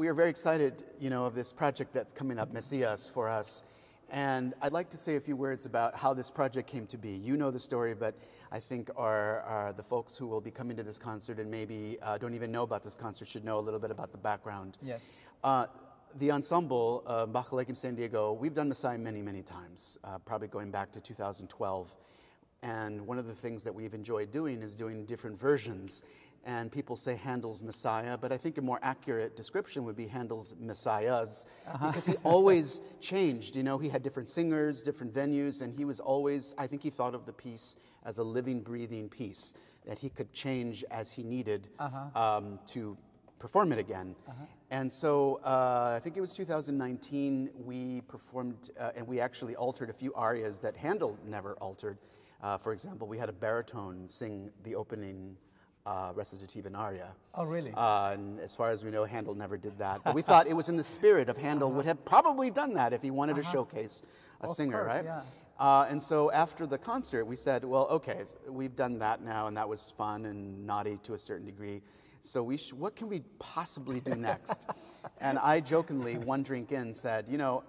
we are very excited, you know, of this project that's coming up, Mesias, for us. And I'd like to say a few words about how this project came to be. You know the story, but I think our, our the folks who will be coming to this concert and maybe uh, don't even know about this concert should know a little bit about the background. Yes. Uh, the ensemble, uh, Bach Collegium San Diego, we've done Messiah many, many times, uh, probably going back to 2012. And one of the things that we've enjoyed doing is doing different versions and people say Handel's Messiah, but I think a more accurate description would be Handel's Messiahs, uh-huh. because he always changed. You know, he had different singers, different venues, and he was always, I think he thought of the piece as a living, breathing piece that he could change as he needed uh-huh. um, to perform it again. Uh-huh. And so uh, I think it was 2019, we performed, uh, and we actually altered a few arias that Handel never altered. Uh, for example, we had a baritone sing the opening uh, recitative and aria. Oh, really? Uh, and as far as we know, Handel never did that. But we thought it was in the spirit of Handel uh-huh. would have probably done that if he wanted uh-huh. to showcase a of singer, course, right? Yeah. Uh, and so after the concert, we said, well, okay, we've done that now, and that was fun and naughty to a certain degree. So we sh- what can we possibly do next? and I jokingly, one drink in, said, you know,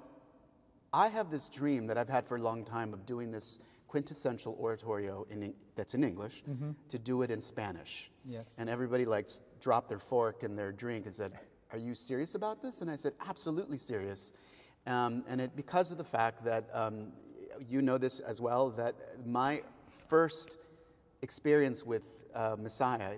I have this dream that I've had for a long time of doing this quintessential oratorio in, that's in English mm-hmm. to do it in Spanish. Yes. And everybody like dropped their fork and their drink and said, "Are you serious about this?" And I said, "Absolutely serious." Um, and it because of the fact that um, you know this as well that my first experience with uh, Messiah.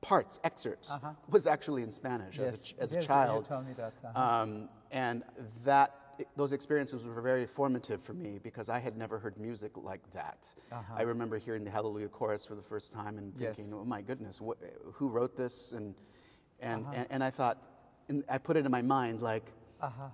Parts, excerpts, uh-huh. was actually in Spanish yes. as a, as yes, a child. You told me that. Uh-huh. Um, and that those experiences were very formative for me because I had never heard music like that. Uh-huh. I remember hearing the Hallelujah chorus for the first time and thinking, yes. "Oh my goodness, what, who wrote this?" And and, uh-huh. and, and I thought, and I put it in my mind like, uh-huh.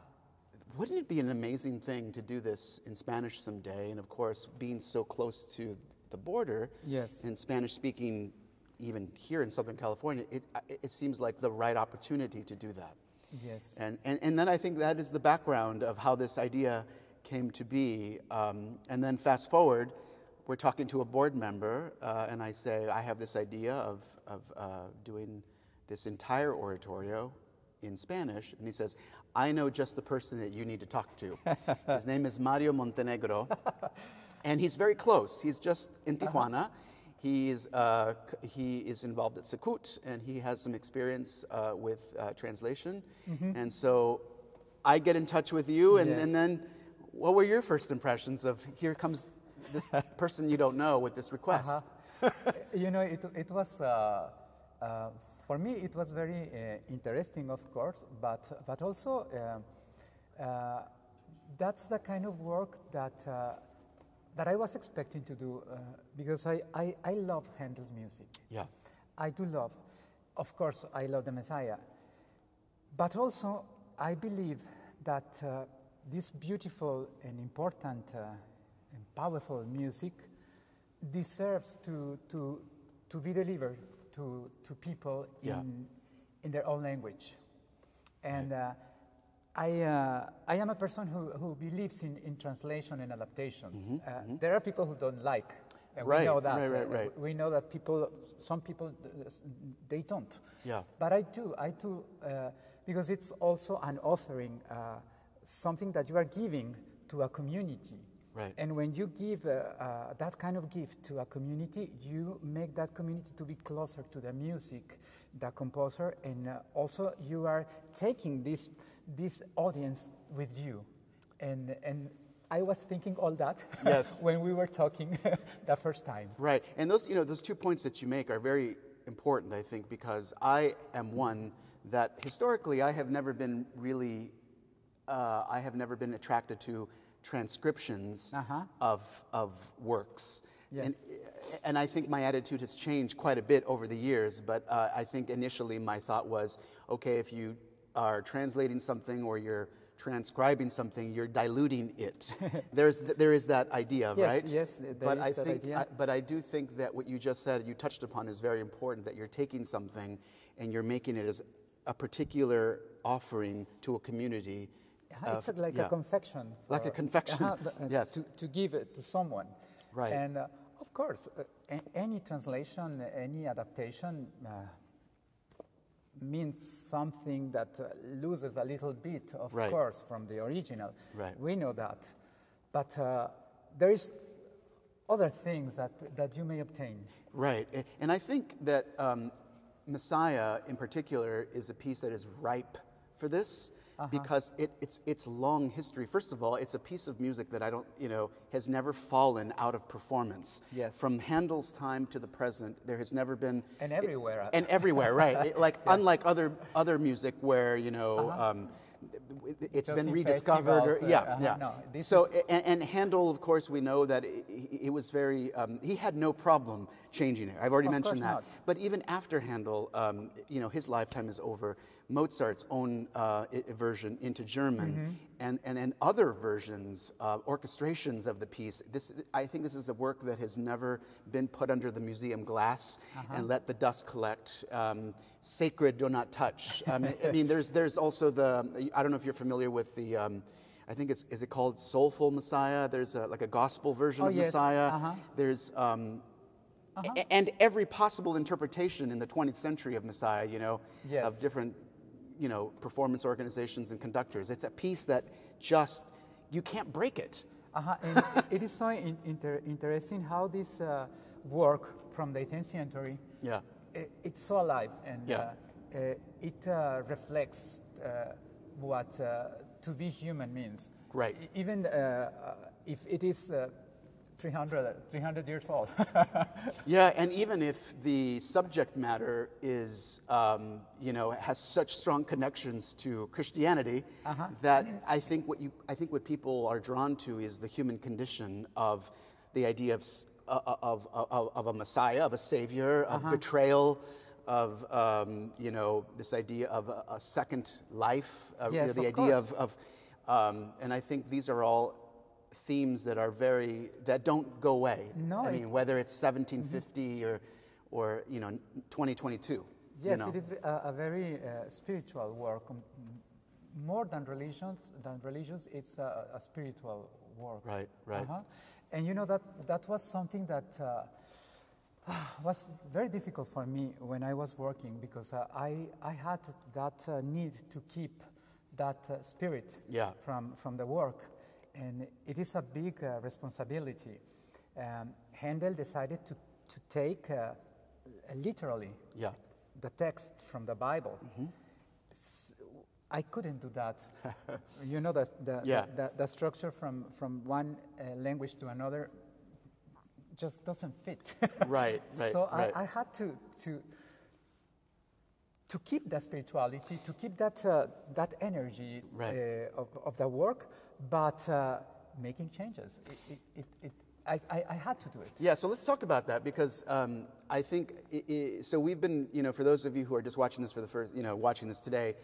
wouldn't it be an amazing thing to do this in Spanish someday? And of course, being so close to the border, yes, in Spanish speaking, even here in Southern California, it it seems like the right opportunity to do that. Yes. And, and, and then I think that is the background of how this idea came to be. Um, and then fast forward, we're talking to a board member, uh, and I say, I have this idea of, of uh, doing this entire oratorio in Spanish. And he says, I know just the person that you need to talk to. His name is Mario Montenegro. and he's very close. He's just in uh-huh. Tijuana. Uh-huh. He is, uh, he is involved at CECUT, and he has some experience uh, with uh, translation. Mm-hmm. And so I get in touch with you, and, yes. and then what were your first impressions of here comes this person you don't know with this request? Uh-huh. you know, it, it was, uh, uh, for me, it was very uh, interesting, of course, but, but also that's the kind of work that that I was expecting to do uh, because I, I, I love Handel's music. Yeah. I do love. Of course, I love the Messiah. But also, I believe that uh, this beautiful and important uh, and powerful music deserves to, to, to be delivered to, to people yeah. in, in their own language. And right. Uh, I, uh, I am a person who, who believes in, in translation and adaptations. Mm-hmm, uh, mm-hmm. There are people who don't like. And right, we know that. Right, right, right. Uh, we know that people, some people, they don't. Yeah. But I do, I do, uh, because it's also an offering, uh, something that you are giving to a community. Right. And when you give uh, that kind of gift to a community, you make that community to be closer to the music, the composer, and also you are taking this this audience with you. And, and I was thinking all that yes. when we were talking the first time. Right. And those, you know, those two points that you make are very important, I think, because I am one that historically I have never been really, uh, I have never been attracted to transcriptions uh-huh. of, of works. Yes. And, and I think my attitude has changed quite a bit over the years, but uh, I think initially my thought was okay, if you are translating something or you're transcribing something, you're diluting it. There's, there is that idea, yes, right? Yes, but I think, idea. I, but I do think that what you just said, you touched upon, is very important. That you're taking something and you're making it as a particular offering to a community. It's like yeah. a confection. like a confection. Uh, yes. To, to give it to someone. Right. And uh, of course, uh, any translation, any adaptation uh, means something that uh, loses a little bit, of Right. course, from the original. Right. We know that. But uh, there is other things that, that you may obtain. Right. And I think that um, Messiah, in particular, is a piece that is ripe for this Uh-huh. because it, it's, it's long history. First of all, it's a piece of music that I don't, you know, has never fallen out of performance. Yes. From Handel's time to the present, there has never been. And everywhere. uh, And everywhere, right? It- like, unlike other, other music where, you know, Uh-huh. um, it's Just been rediscovered. Or, uh, yeah, uh-huh, yeah. no, so, is- and, and Handel, of course, we know that he, was very, um, he had no problem changing it. I've already Of mentioned that. not. But even after Handel, um, you know, his lifetime is over. Mozart's own uh, version into German, Mm-hmm. and, and and other versions, uh, orchestrations of the piece. This, I think, this is a work that has never been put under the museum glass Uh-huh. and let the dust collect. Um, sacred, do not touch. Um, I mean, there's there's also the. I don't know if you're familiar with the. Um, I think it's is it called Soulful Messiah? There's a, like a gospel version Oh, of yes. Messiah. Uh-huh. There's um, a- and every possible interpretation in the 20th century of Messiah, you know, Yes. of different, you know, performance organizations and conductors. It's a piece that just you can't break it. Uh-huh. And it- is so in, inter, interesting how this uh, work from the 18th century, Yeah. It's so alive and Yeah. uh, uh, it uh, reflects uh, what uh, to be human means. Right. Even if it is uh, 300, 300 years old. Yeah, and even if the subject matter is, um, you know, has such strong connections to Christianity, Uh-huh. that I think what you, I think what people are drawn to is the human condition of the idea of, of, of, of a Messiah, of a Savior, of betrayal, of, um, you know, this idea of a, a second life, uh, you know, the of idea course. of, of um, and I think these are all themes that are very that don't go away. No, I mean whether it's 1750 or or you know 2022. Yes, you know. it is a, a very uh, spiritual work. More than religions, than religious, it's a, a spiritual work. Right, right. Uh-huh. And you know that that was something that uh, was very difficult for me when I was working because uh, I I had that uh, need to keep that uh, spirit Yeah. from from the work, and it is a big uh, responsibility. Um, Handel decided to to take uh, literally Yeah. the text from the Bible. S- I couldn't do that. you know, the, the, Yeah. the, the, structure from, from one uh, language to another just doesn't fit. Right, right, So right. I, I had to, to, to keep that spirituality, to keep that, uh, that energy Right. uh, of, of the work, but uh, making changes. It, it, it, I, I, I had to do it. Yeah, so let's talk about that because um, I think i i so. We've been, you know, for those of you who are just watching this for the first, you know, watching this today,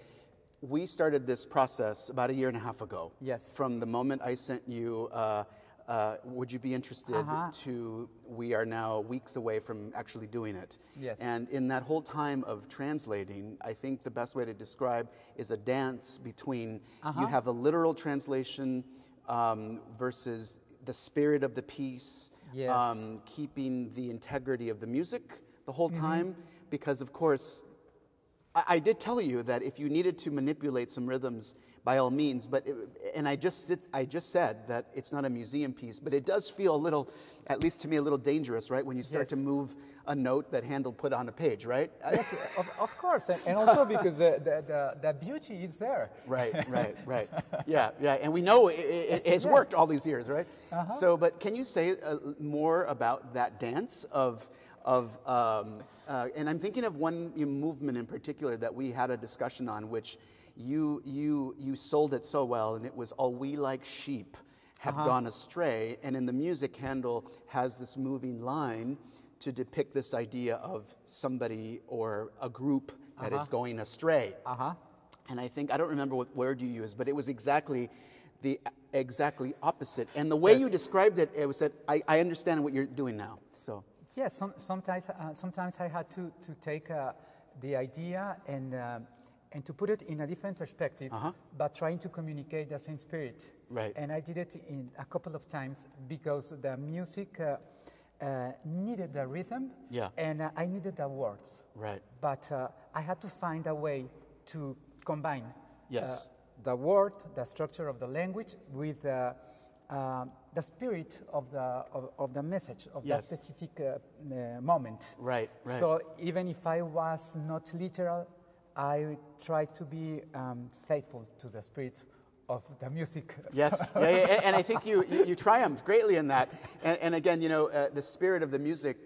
we started this process about a year and a half ago. Yes. From the moment I sent you, uh, uh, would you be interested? Uh-huh. To we are now weeks away from actually doing it. Yes. And in that whole time of translating, I think the best way to describe is a dance between Uh-huh. you have a literal translation um, versus the spirit of the piece, Yes. um, keeping the integrity of the music the whole Mm-hmm. time, because of course, I, did tell you that if you needed to manipulate some rhythms, by all means. But it, and I just I just said that it's not a museum piece, but it does feel a little, at least to me, a little dangerous, right? When you start to move a note that Handel put on a page, right? yes, of, of course, and, and also because the, the, the, the beauty is there. Right, right, right. Yeah, yeah, and we know it, it, it has worked all these years, right? Uh-huh. So, but can you say uh, more about that dance of, of um, uh, and I'm thinking of one movement in particular that we had a discussion on, which you you you sold it so well, and it was "All We Like Sheep Have Uh-huh. Gone Astray," and in the music, Handel has this moving line to depict this idea of somebody or a group that is Uh-huh. going astray. Uh huh. And I think I don't remember what word you used, but it was exactly the exactly opposite. And the way you described it, it was that I, I understand what you're doing now. So Yes, some, sometimes, uh, sometimes I had to, to take uh, the idea and, uh, and to put it in a different perspective, Uh-huh. but trying to communicate the same spirit. Right. And I did it in a couple of times because the music uh, uh, needed the rhythm Yeah. and uh, I needed the words. Right. But uh, I had to find a way to combine Yes. uh, the word, the structure of the language, with uh, uh, the spirit of the, of, of the message, of Yes. that specific uh, uh, moment. Right, right. So even if I was not literal, I tried to be um, faithful to the spirit of the music. Yes, yeah, yeah, and- and I think you, you, you triumphed greatly in that. And, and again, you know, uh, the spirit of the music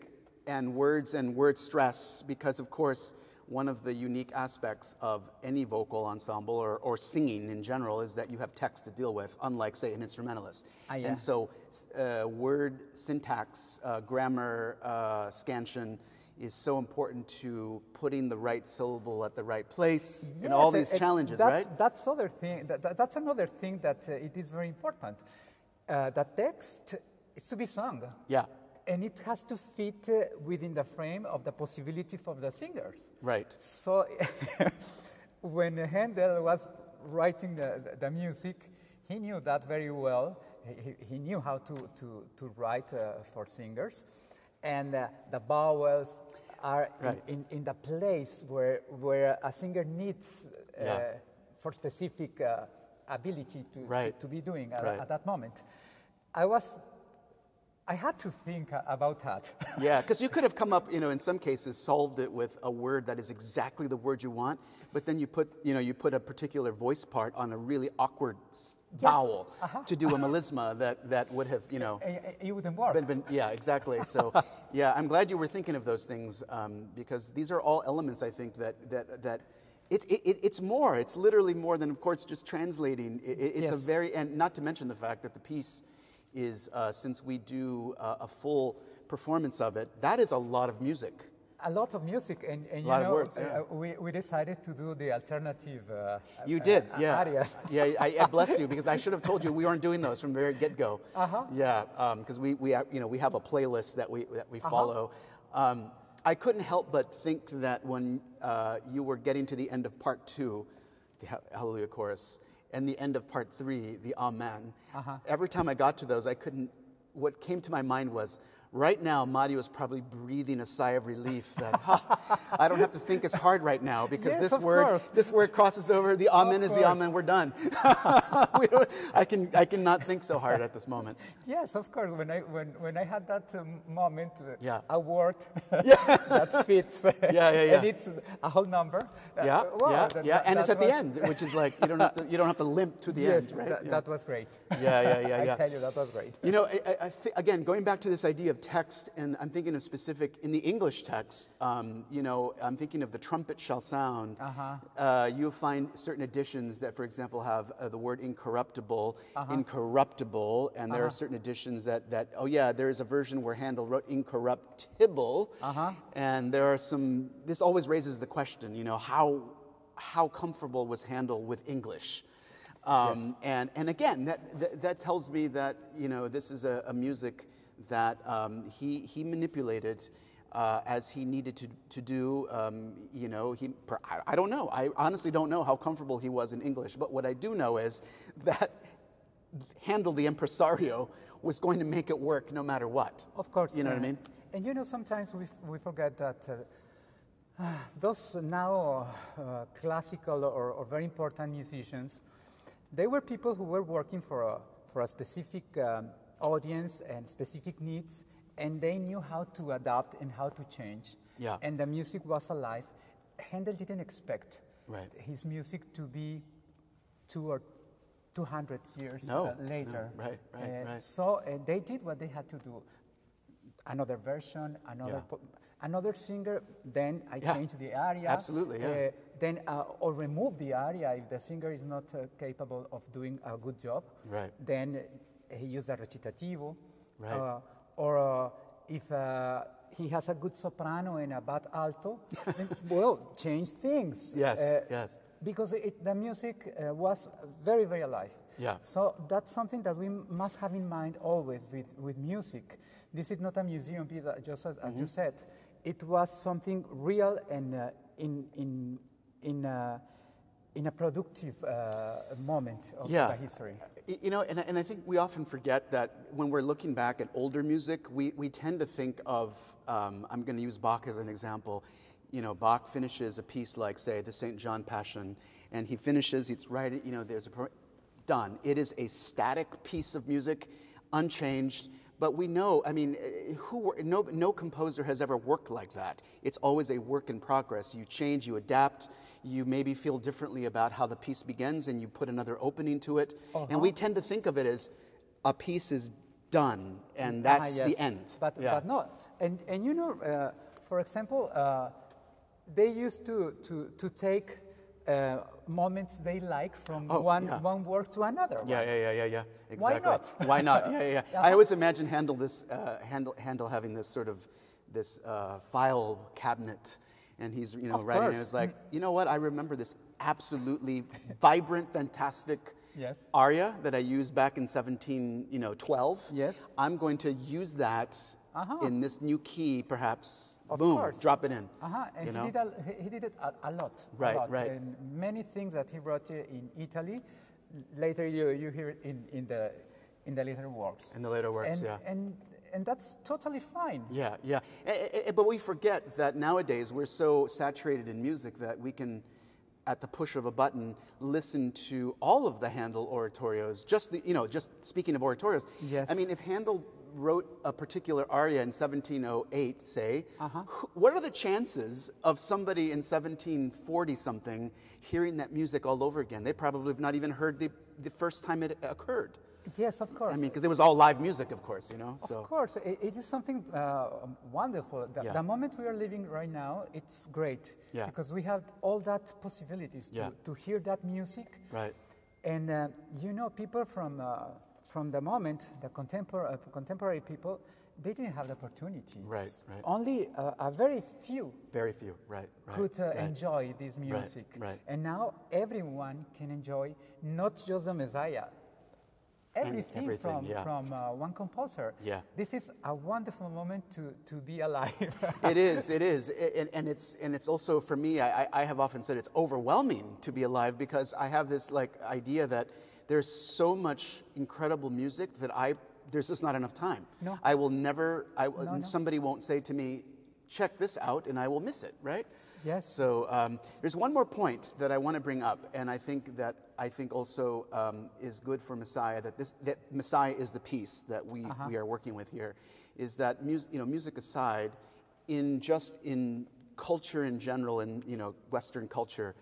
and words and word stress, because of course, one of the unique aspects of any vocal ensemble or, or singing in general is that you have text to deal with, unlike, say, an instrumentalist. Ah, yeah. And so, uh, word syntax, uh, grammar, uh, scansion is so important to putting the right syllable at the right place and all these uh, challenges, that's, right? That's other thing. That, that- that's another thing that uh, it is very important. Uh, the text is to be sung, Yeah, and it has to fit uh, within the frame of the possibility for the singers. right. So when Handel was writing the, the, music, he knew that very well. He, he- knew how to, to, to write uh, for singers. And uh, the vowels are in- Right. in, in, the place where, where a singer needs uh, Yeah. for specific uh, ability to, Right. to, to be doing at, Right. at that moment. I was, I had to think uh, about that. Yeah, because you could have come up, you know, in some cases, solved it with a word that is exactly the word you want, but then you put, you know, you put a particular voice part on a really awkward s- vowel to do a melisma that, that would have, you know, Uh, uh, it wouldn't work. been, been, yeah, exactly. So, yeah, I'm glad you were thinking of those things um, because these are all elements I think that that that. It, it, it- it's more. It's literally more than, of course, just translating. It, it- it's a very, and not to mention the fact that the piece is, uh, since we do uh, a full performance of it, that is a lot of music. a lot of music, and, and you know, words, uh, we, we decided to do the alternative. Uh, You uh, did, uh, yeah. Arias. Yeah, I, I bless you because I should have told you we weren't doing those from the very get go. Uh-huh. Yeah, because we, we, you know, we have a playlist that we, that we follow. Um, I couldn't help but think that when uh, you were getting to the end of part two, the Hallelujah chorus, and the end of part three, the Amen, uh-huh. every time I got to those, I couldn't, what came to my mind was, Right now, Mario is probably breathing a sigh of relief that "Ha, I don't have to think as hard right now because Yes, this word course. this word crosses over. The amen is the amen. We're done. we I can I cannot think so hard at this moment. Yes, of course. When I when, when I had that um, moment, uh, Yeah. a word that fits, Yeah, yeah, yeah. and it's a whole number. uh, Yeah, well, yeah, that- yeah. that- And it's that at the end, which is like you don't have to you don't have to limp to the yes, end, right? that, yeah. that was great. yeah, yeah, yeah, yeah. I tell you, that was great. You know, I, I, I again, going back to this idea of text, and I'm thinking of specific in the English text. Um, you know, I'm thinking of the trumpet shall sound. Uh-huh. Uh, you'll find certain editions that, for example, have uh, the word incorruptible, Uh-huh. incorruptible, and there are certain editions that, that oh yeah, there is a version where Handel wrote incorruptible, Uh-huh. and there are some. This always raises the question, you know, how how comfortable was Handel with English? Um, and, and again, that, that, that tells me that, you know, this is a, a music that um, he, he manipulated uh, as he needed to, to do. Um, you know, he, I, I don't know. I honestly don't know how comfortable he was in English. But what I do know is that Handel the impresario, was going to make it work no matter what. Of course. You know what I mean? And you know, sometimes we, f- we forget that uh, those now uh, classical or, or very important musicians, they were people who were working for a, for a specific um, audience and specific needs, and they knew how to adapt and how to change. Yeah. And the music was alive. Handel didn't expect Right. his music to be two or 200 years No, uh, no, later. right, right, Uh, right. So uh, they did what they had to do. Another version, another, Yeah. another singer. Then I Yeah, changed the aria. absolutely, yeah. Uh, then uh, or remove the aria if the singer is not uh, capable of doing a good job. Right. Then he used a recitativo. Right. Uh, or uh, if uh, he has a good soprano and a bad alto, then, well, change things. Yes, Uh, yes. because it, the music uh, was very, very alive. Yeah. So that's something that we must have in mind always with, with music. This is not a museum piece, just as, as you said. It was something real and uh, in, in, in, uh, in a productive uh, moment of yeah. the history. You know, and, and I think we often forget that when we're looking back at older music, we, we tend to think of, um, I'm going to use Bach as an example. You know, Bach finishes a piece like, say, the St. John Passion, and he finishes, it's right, you know, there's a, done. It is a static piece of music, unchanged. But we know, I mean, who, no, no composer has ever worked like that. It's always a work in progress. You change, you adapt, you maybe feel differently about how the piece begins and you put another opening to it. Uh-huh. And we tend to think of it as a piece is done and uh-huh, that's uh-huh, yes. the end. But, yeah. but no. And, and you know, uh, for example, uh, they used to, to, to take uh, moments they like from oh, one, yeah. one work to another. Yeah, one. yeah, yeah, yeah, yeah. Exactly. Why not? Why not? Yeah, yeah. yeah. I always imagine Handel this uh, Handel, Handel having this sort of this uh, file cabinet, and he's you know of writing. Course. And it's like you know what? I remember this absolutely vibrant, fantastic. Yes. aria that I used back in 17, you know, 12. Yes. I'm going to use that uh-huh. in this new key, perhaps. Of boom, course. drop it in. Uh-huh. And you he, know? did a, he did it a, a lot. Right, a lot. right. And many things that he wrote in Italy, later you, you hear it in, in, the, in the later works. In the later works, and, yeah. And, and that's totally fine. Yeah, yeah. but we forget that nowadays we're so saturated in music that we can, at the push of a button, listen to all of the Handel oratorios. Just the, you know, just speaking of oratorios. Yes. I mean, if Handel wrote a particular aria in 1708, say, uh-huh. what are the chances of somebody in 1740 something hearing that music all over again? They probably have not even heard the, the first time it occurred. Yes, of course. I mean, because it was all live music, of course, you know. Of course, it, it is something uh, wonderful. The, yeah. the, moment we are living right now, it's great yeah. because we have all that possibilities to, yeah. to hear that music. Right. And uh, you know, people from uh, from the moment, the contemporary, uh, contemporary people, they didn't have the opportunity. Right, right. Only uh, a very few. Very few, right, right. Could uh, right. enjoy this music. Right, right. And now everyone can enjoy not just the Messiah, everything, everything from, yeah. from uh, one composer. Yeah. This is a wonderful moment to, to be alive. it is, it is. And, and, it's, and it's also, for me, I, I have often said it's overwhelming to be alive because I have this like idea that there's so much incredible music that I there's just not enough time. No. I will never. I, no, no. Somebody won't say to me, "Check this out," and I will miss it. Right? Yes. So um, there's one more point that I want to bring up, and I think that I think also um, is good for Messiah. That this that Messiah is the piece that we uh-huh. we are working with here. Is that music? You know, music aside, in just in culture in general, and you know, Western culture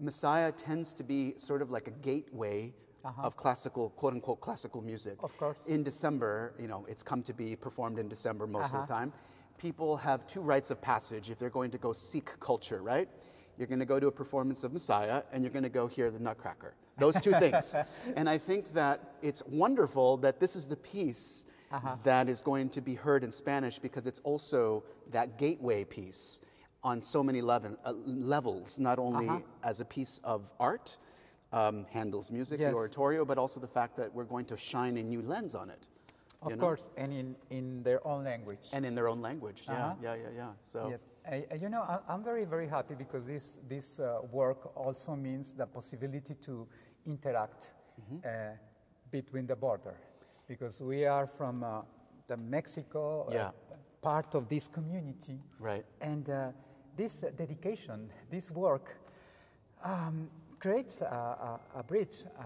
Messiah tends to be sort of like a gateway uh-huh. of classical, quote unquote, classical music. Of course. In December, you know, it's come to be performed in December most uh-huh. of the uh-huh. time. People have two rites of passage if they're going to go seek culture, right? You're going to go to a performance of Messiah and you're going to go hear the Nutcracker. Those two things. And I think that it's wonderful that this is the piece uh-huh. that is going to be heard in Spanish because it's also that gateway piece on so many level, uh, levels, not only uh-huh. as a piece of art, um, Handel's music, yes. the oratorio, but also the fact that we're going to shine a new lens on it. Of course, know? and in, in their own language. And in their own language, yeah, uh-huh. yeah, yeah, yeah. So yes, I, you know, I, am very, very happy because this this uh, work also means the possibility to interact mm-hmm. uh, between the border, because we are from uh, the Mexico uh, yeah. part of this community, right? And uh, this dedication, this work, um, creates a, a, a bridge. Uh,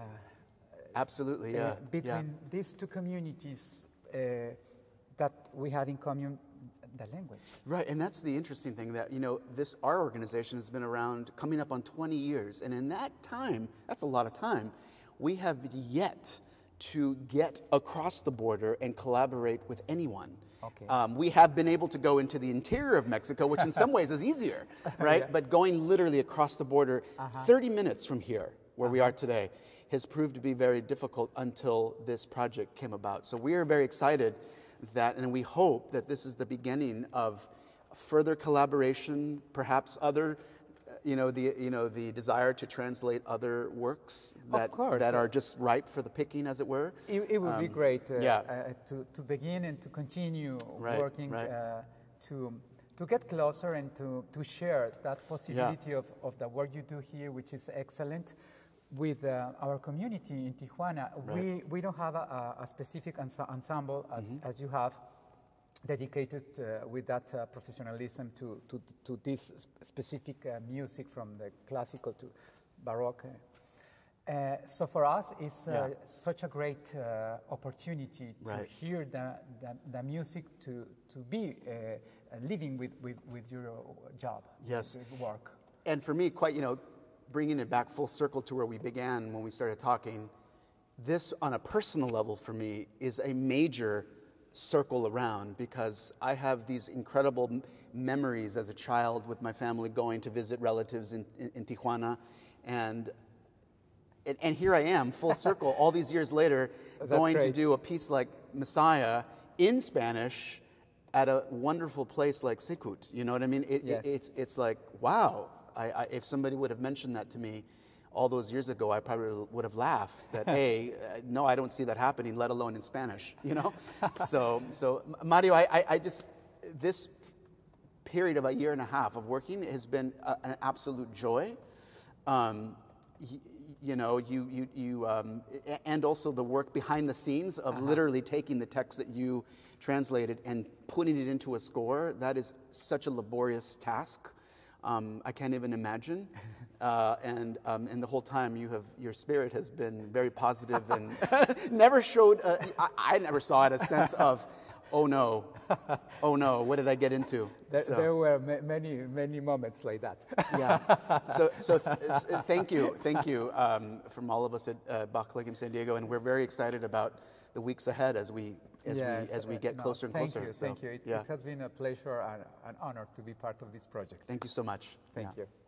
Absolutely, yeah. Uh, between yeah. these two communities uh, that we have in common the language. Right, and that's the interesting thing that, you know, this, our organization has been around coming up on 20 years. And in that time, that's a lot of time, we have yet to get across the border and collaborate with anyone. Okay. Um, we have been able to go into the interior of Mexico, which in some ways is easier, right? Yeah. But going literally across the border, uh-huh. 30 minutes from here, where uh-huh. we are today, has proved to be very difficult until this project came about. So we are very excited that, and we hope that this is the beginning of further collaboration, perhaps other you know, the, you know, the desire to translate other works that, that are just ripe for the picking, as it were. It, it would um, be great uh, yeah. uh, to, to begin and to continue right, working right. Uh, to, to get closer and to, to share that possibility yeah. of, of the work you do here, which is excellent, with uh, our community in Tijuana. Right. We, we don't have a, a specific ens ensemble as, mm -hmm. as you have dedicated uh, with that uh, professionalism to, to, to this specific uh, music from the classical to baroque. Uh, so for us, it's uh, yeah. such a great uh, opportunity to right. hear the, the, the, music, to, to be living with, with, with your job, yes. with work. And for me, quite, you know, bringing it back full circle to where we began when we started talking, this on a personal level for me is a major circle around because I have these incredible memories as a child with my family going to visit relatives in, in, in Tijuana. And, and, and, here I am, full circle, all these years later, going great. to do a piece like Messiah in Spanish at a wonderful place like CECUT. You know what I mean? It, yes. it, it's, it's like, wow. I, I, if somebody would have mentioned that to me all those years ago, I probably would have laughed that, hey, uh, no, I don't see that happening, let alone in Spanish, you know? so, so, Mario, I, I, I, just, this period of a year and a half of working has been a, an absolute joy. Um, you know, you, you, you um, and also the work behind the scenes of uh -huh. literally taking the text that you translated and putting it into a score. That is such a laborious task. Um, I can't even imagine. Uh, and, um, and the whole time you have, your spirit has been very positive and never showed, a, I, I never saw it, a sense of, oh no, oh no, what did I get into? There, so. there were ma many, many moments like that. yeah. So, so th thank you, thank you um, from all of us at uh, Bach San Diego, and we're very excited about the weeks ahead as we as yes, we as we get no, closer and thank closer. You, so, thank you. It, yeah. it, has been a pleasure and an honor to be part of this project. Thank you so much. Thank yeah. you.